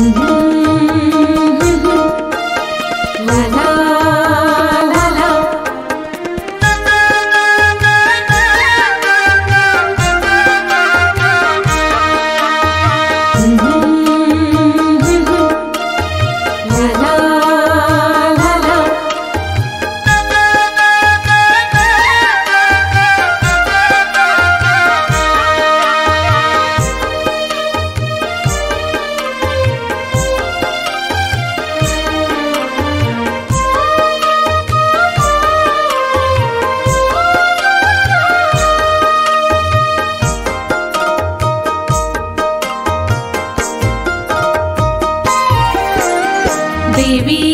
La Devi